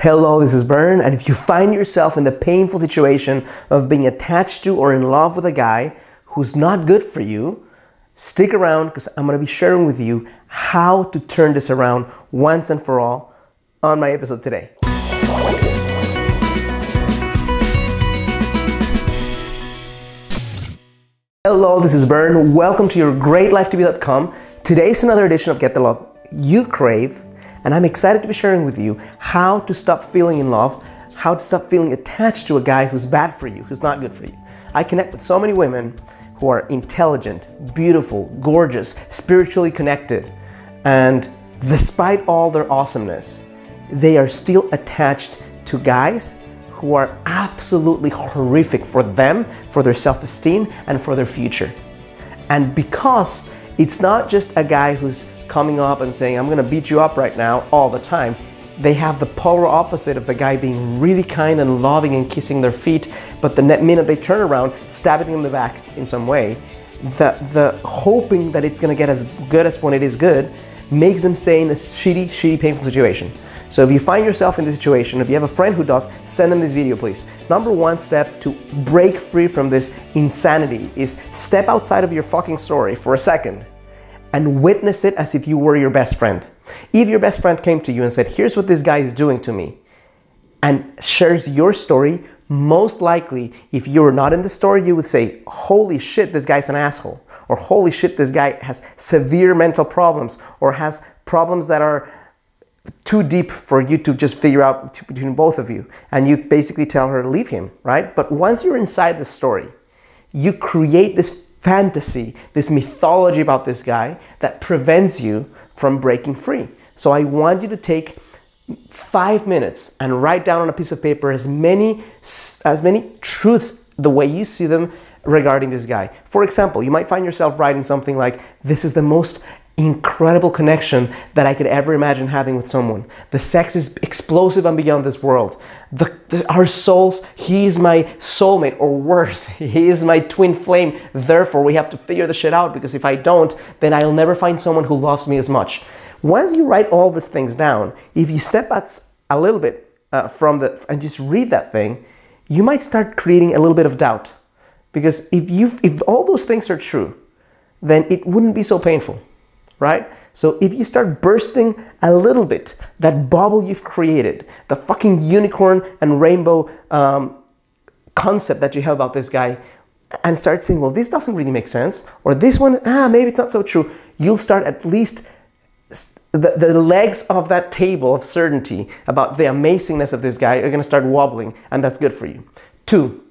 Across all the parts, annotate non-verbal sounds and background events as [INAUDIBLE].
Hello, this is Bern, and if you find yourself in the painful situation of being attached to or in love with a guy who's not good for you, stick around because I'm going to be sharing with you how to turn this around once and for all on my episode today. Hello, this is Bern. Welcome to your greatlifetv.com. Today's another edition of Get the Love You Crave and I'm excited to be sharing with you how to stop feeling in love, how to stop feeling attached to a guy who's bad for you, who's not good for you. I connect with so many women who are intelligent, beautiful, gorgeous, spiritually connected, and despite all their awesomeness, they are still attached to guys who are absolutely horrific for them, for their self esteem, and for their future. And because it's not just a guy who's coming up and saying, I'm gonna beat you up right now all the time. They have the polar opposite of the guy being really kind and loving and kissing their feet, but the minute they turn around, stabbing them in the back in some way, the, the hoping that it's gonna get as good as when it is good makes them stay in a shitty, shitty, painful situation. So if you find yourself in this situation, if you have a friend who does, send them this video, please. Number one step to break free from this insanity is step outside of your fucking story for a second and witness it as if you were your best friend. If your best friend came to you and said, Here's what this guy is doing to me, and shares your story, most likely, if you were not in the story, you would say, Holy shit, this guy's an asshole. Or holy shit, this guy has severe mental problems or has problems that are too deep for you to just figure out between both of you. And you basically tell her, to leave him, right? But once you're inside the story, you create this fantasy, this mythology about this guy that prevents you from breaking free. So I want you to take five minutes and write down on a piece of paper as many as many truths the way you see them regarding this guy. For example, you might find yourself writing something like, This is the most incredible connection that I could ever imagine having with someone. The sex is explosive and beyond this world. The, the, our souls, he is my soulmate, or worse, [LAUGHS] he is my twin flame. Therefore, we have to figure the shit out because if I don't, then I'll never find someone who loves me as much. Once you write all these things down, if you step back a little bit uh, from the and just read that thing, you might start creating a little bit of doubt. Because if you if all those things are true, then it wouldn't be so painful right? So if you start bursting a little bit, that bubble you've created, the fucking unicorn and rainbow um, concept that you have about this guy, and start saying, well, this doesn't really make sense, or this one, ah, maybe it's not so true, you'll start at least the, the legs of that table of certainty about the amazingness of this guy are going to start wobbling, and that's good for you. Two,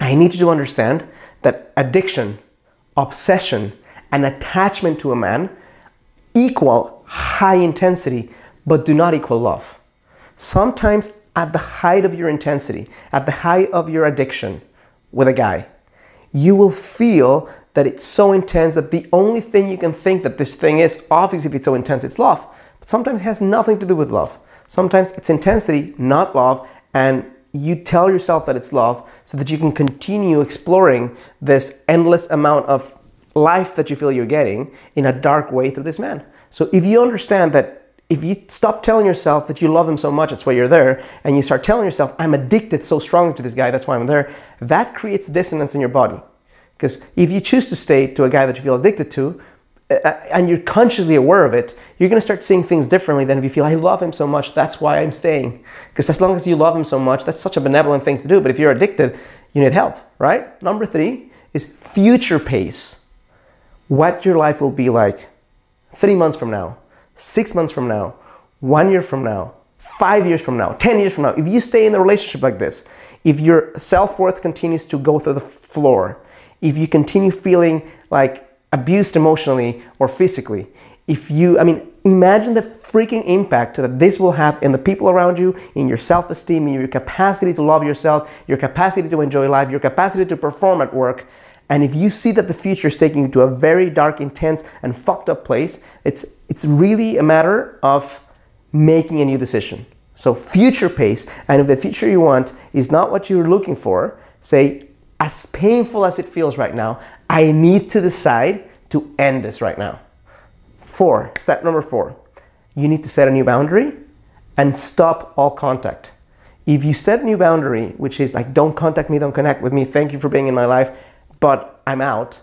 I need you to understand that addiction, obsession, and attachment to a man equal high intensity, but do not equal love. Sometimes at the height of your intensity, at the height of your addiction with a guy, you will feel that it's so intense that the only thing you can think that this thing is, obviously, if it's so intense, it's love. But sometimes it has nothing to do with love. Sometimes it's intensity, not love, and you tell yourself that it's love so that you can continue exploring this endless amount of life that you feel you're getting in a dark way through this man. So if you understand that if you stop telling yourself that you love him so much, that's why you're there, and you start telling yourself, I'm addicted so strongly to this guy, that's why I'm there, that creates dissonance in your body. Because if you choose to stay to a guy that you feel addicted to, uh, uh, and you're consciously aware of it, you're gonna start seeing things differently than if you feel, I love him so much, that's why I'm staying. Because as long as you love him so much, that's such a benevolent thing to do. But if you're addicted, you need help, right? Number three is future pace what your life will be like three months from now, six months from now, one year from now, five years from now, 10 years from now. If you stay in a relationship like this, if your self worth continues to go through the floor, if you continue feeling like abused emotionally or physically, if you, I mean, imagine the freaking impact that this will have in the people around you, in your self esteem, in your capacity to love yourself, your capacity to enjoy life, your capacity to perform at work. And if you see that the future is taking you to a very dark, intense, and fucked up place, it's, it's really a matter of making a new decision. So, future pace, and if the future you want is not what you're looking for, say, as painful as it feels right now, I need to decide to end this right now. Four, step number four, you need to set a new boundary and stop all contact. If you set a new boundary, which is like, don't contact me, don't connect with me, thank you for being in my life, but I'm out,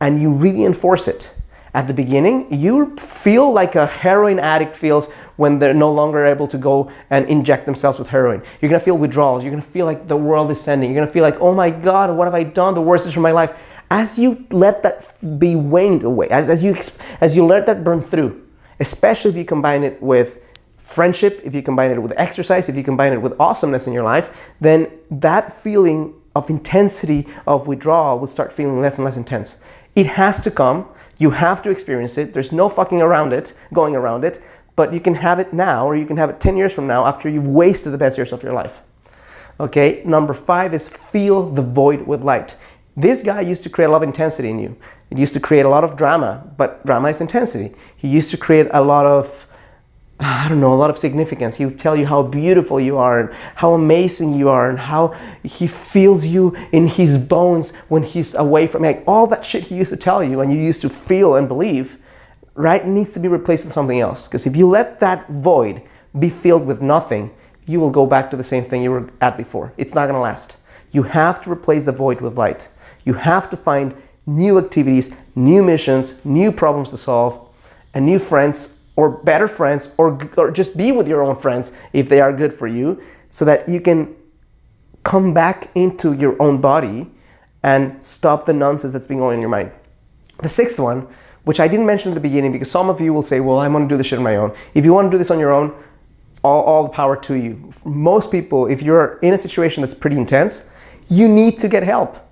and you really enforce it, at the beginning, you feel like a heroin addict feels when they're no longer able to go and inject themselves with heroin. You're gonna feel withdrawals. You're gonna feel like the world is ending. You're gonna feel like, oh my God, what have I done? The worst is for my life. As you let that be waned away, as, as, you, as you let that burn through, especially if you combine it with friendship, if you combine it with exercise, if you combine it with awesomeness in your life, then that feeling of intensity of withdrawal will start feeling less and less intense. It has to come you have to experience it. There's no fucking around it, going around it, but you can have it now or you can have it 10 years from now after you've wasted the best years of your life. Okay, number five is feel the void with light. This guy used to create a lot of intensity in you. It used to create a lot of drama, but drama is intensity. He used to create a lot of [SIGHS] I don't know, a lot of significance. He'll tell you how beautiful you are and how amazing you are and how he feels you in his bones when he's away from you. Like all that shit he used to tell you and you used to feel and believe, right, needs to be replaced with something else. Because if you let that void be filled with nothing, you will go back to the same thing you were at before. It's not gonna last. You have to replace the void with light. You have to find new activities, new missions, new problems to solve, and new friends or better friends or, or just be with your own friends if they are good for you so that you can come back into your own body and stop the nonsense that's been going on in your mind. The sixth one, which I didn't mention at the beginning because some of you will say, well, I want to do this shit on my own. If you want to do this on your own, all, all the power to you. Most people, if you're in a situation that's pretty intense, you need to get help.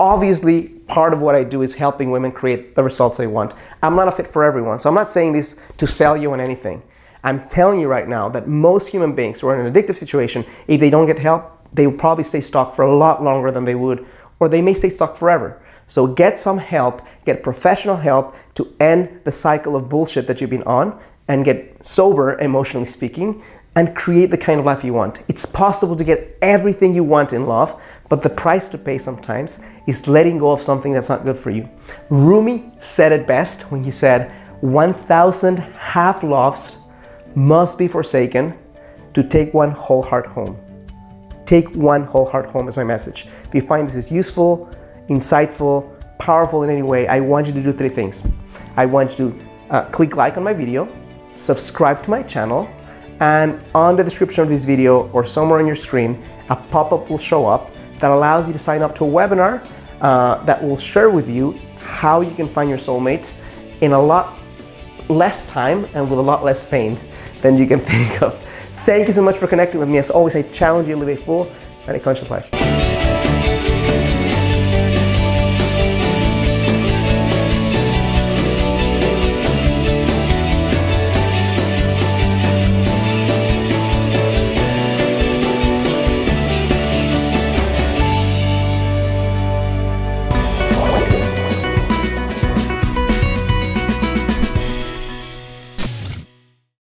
Obviously, part of what I do is helping women create the results they want. I'm not a fit for everyone, so I'm not saying this to sell you on anything. I'm telling you right now that most human beings who are in an addictive situation, if they don't get help, they will probably stay stuck for a lot longer than they would, or they may stay stuck forever. So get some help, get professional help to end the cycle of bullshit that you've been on and get sober, emotionally speaking, and create the kind of life you want. It's possible to get everything you want in love, but the price to pay sometimes is letting go of something that's not good for you. Rumi said it best when he said, 1,000 half loves must be forsaken to take one whole heart home. Take one whole heart home is my message. If you find this is useful, insightful, powerful in any way, I want you to do three things. I want you to uh, click like on my video, subscribe to my channel, and on the description of this video or somewhere on your screen, a pop-up will show up that allows you to sign up to a webinar uh, that will share with you how you can find your soulmate in a lot less time and with a lot less pain than you can [LAUGHS] think of. Thank you so much for connecting with me. As always, I challenge you to live a full and a conscious life.